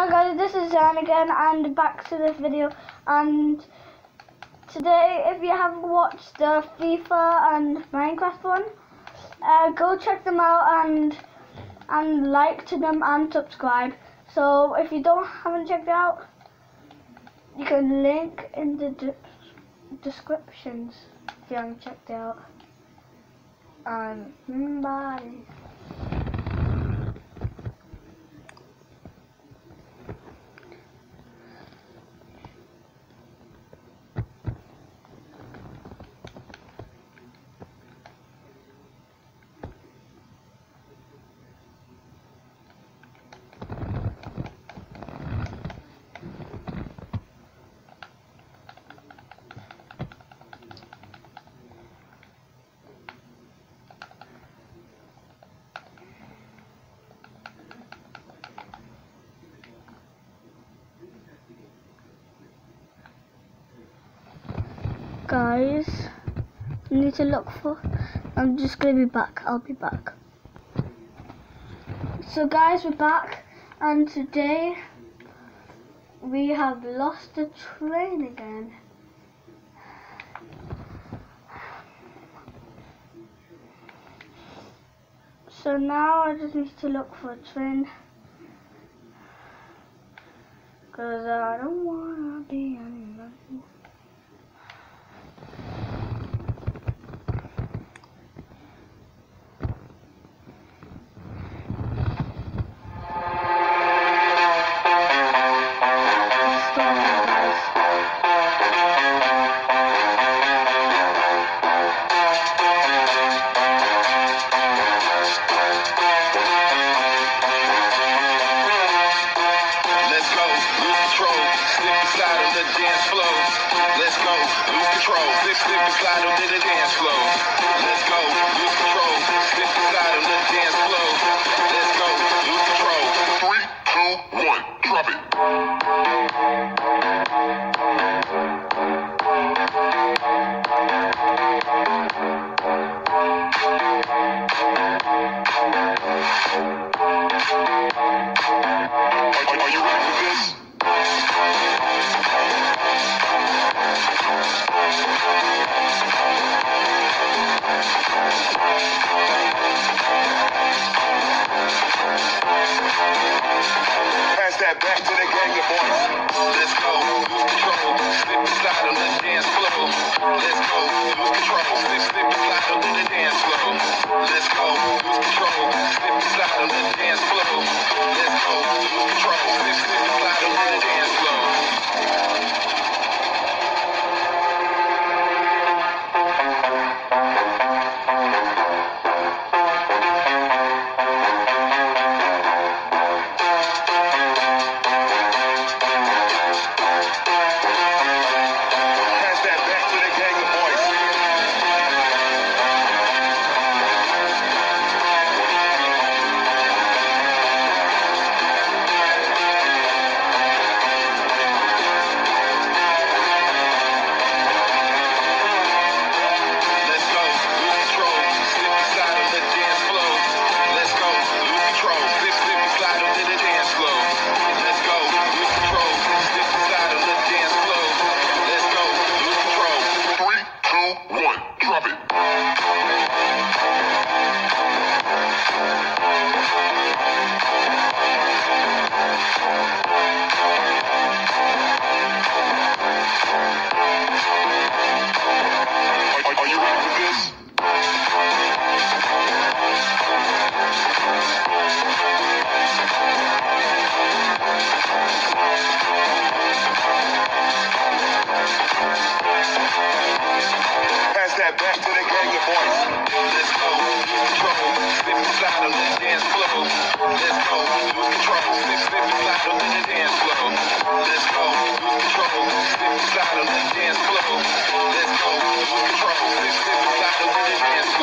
Hi guys, this is Zehn again and back to this video and today if you haven't watched the FIFA and Minecraft one, uh, go check them out and and like to them and subscribe. So if you don't haven't checked it out, you can link in the de descriptions if you haven't checked it out. And mm, bye. Guys. Need to look for I'm just gonna be back I'll be back. So guys we're back and today we have lost the train again. So now I just need to look for a train cause I don't wanna be anymore slide on the dance floor. Back to the gang of boys. Let's go, and slide on the dance floor.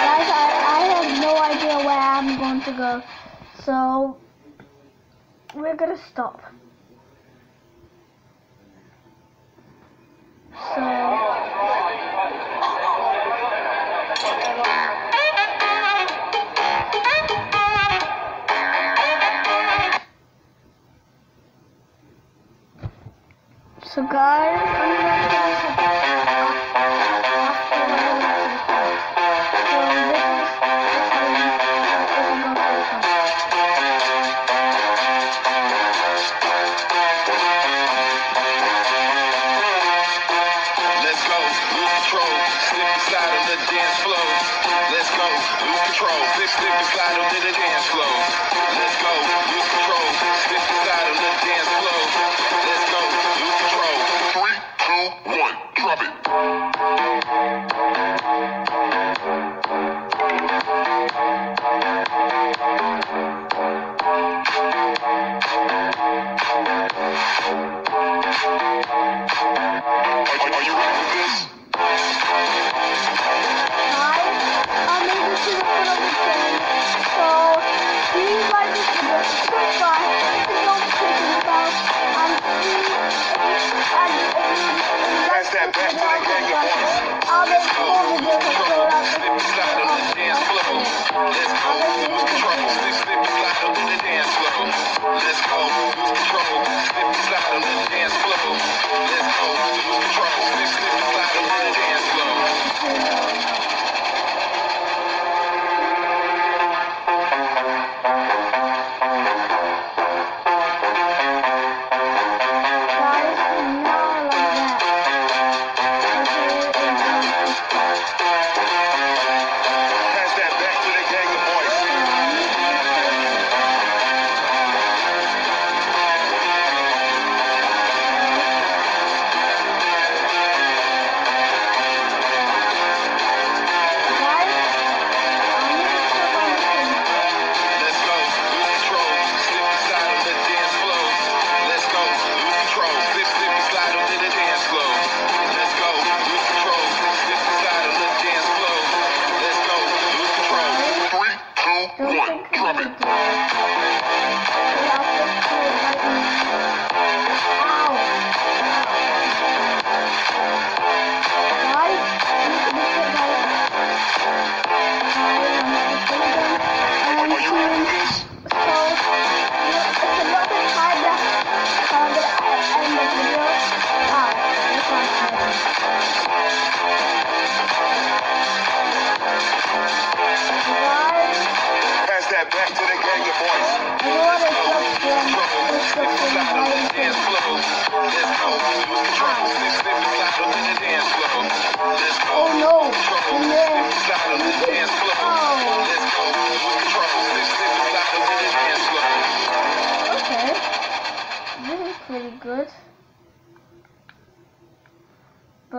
Guys, I, have no idea where I'm going to go. So, we're to stop. cash flow.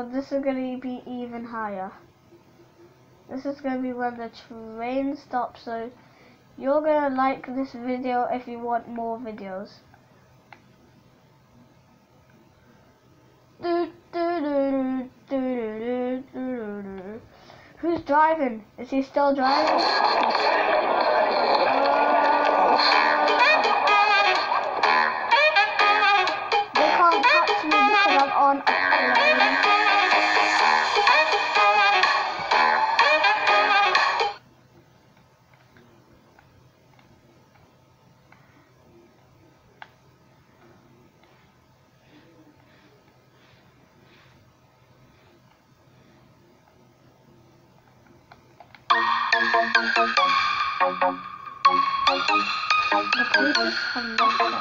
So this is going to be even higher. This is going to be when the train stops. So you're going to like this video if you want more videos. Who's driving? Is he still driving? Uh, คุ很พู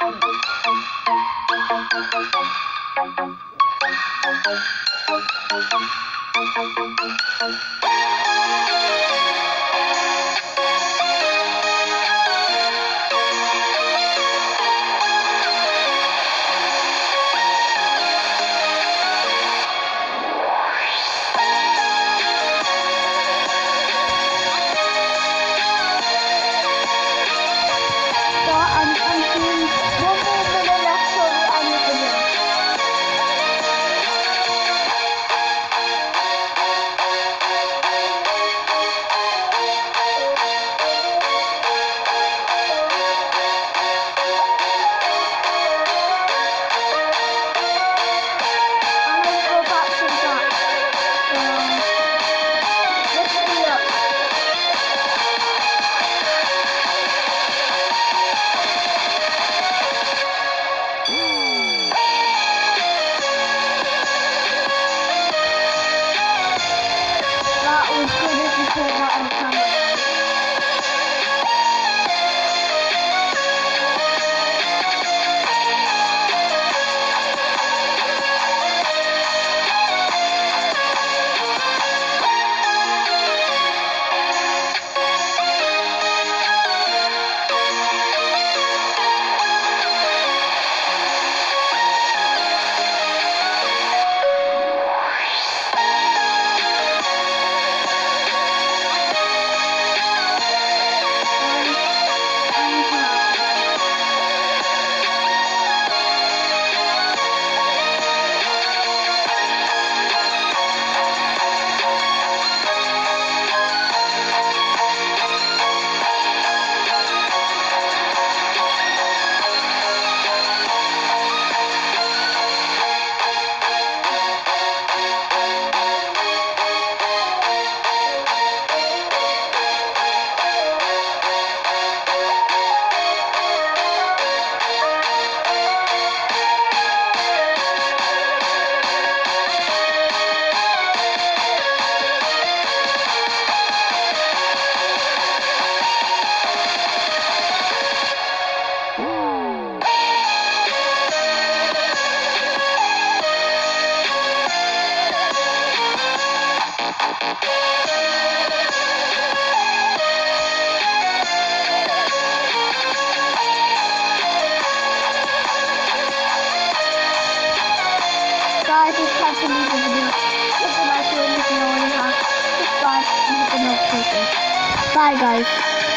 Bye guys.